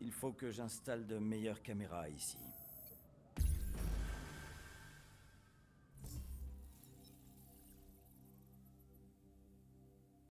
Il faut que j'installe de meilleures caméras ici.